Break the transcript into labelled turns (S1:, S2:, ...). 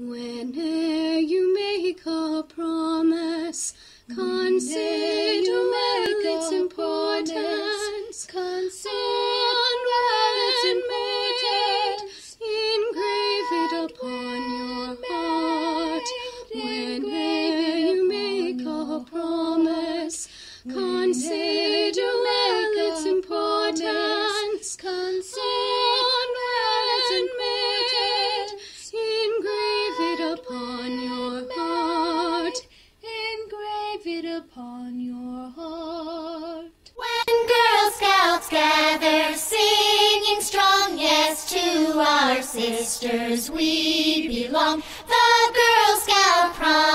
S1: Whene'er you make a promise, consider well its importance. Consider its importance. Engrave it upon your heart. Whene'er you make a promise, consider
S2: sisters we belong. The Girl Scout promise